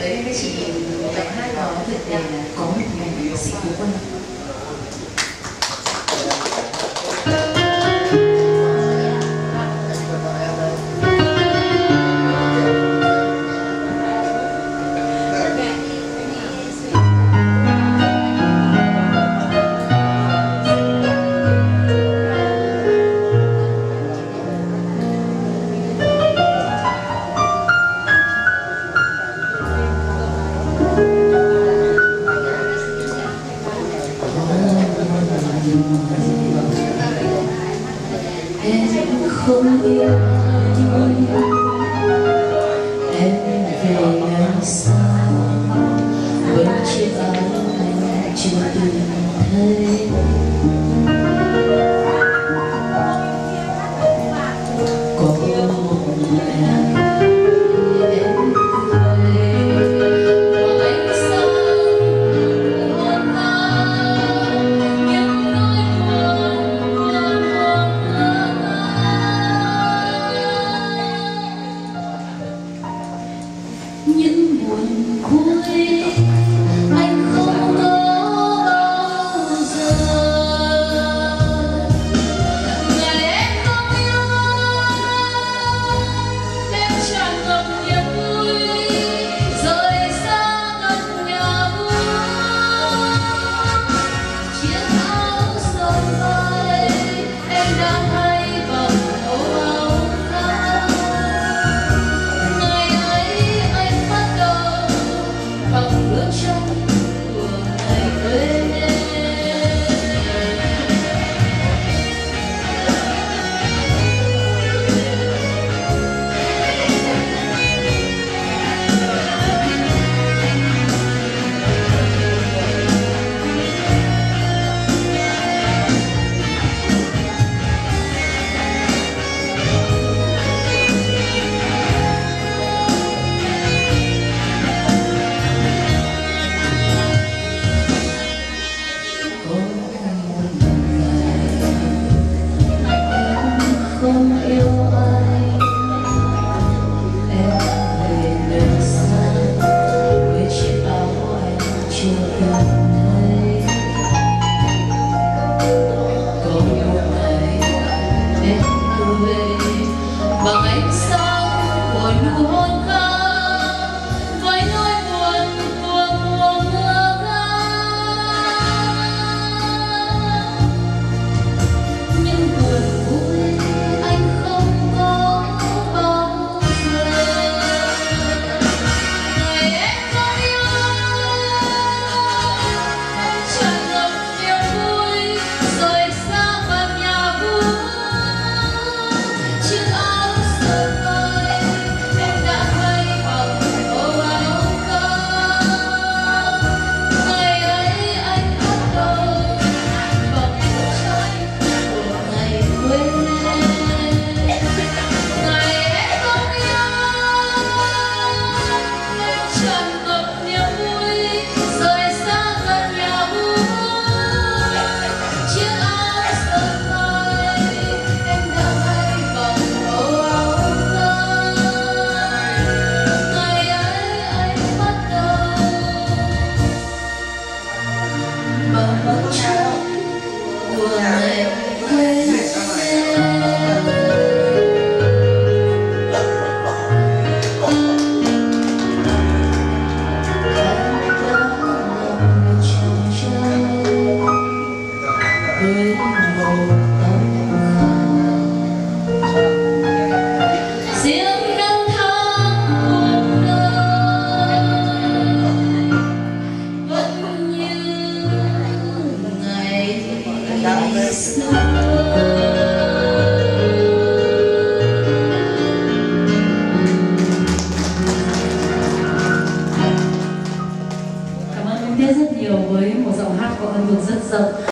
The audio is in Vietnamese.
tới cái chị bài hát đó thực là có một ngày sĩ phú quân con rất nhiều với một giọng hát có âm hưởng rất rộng.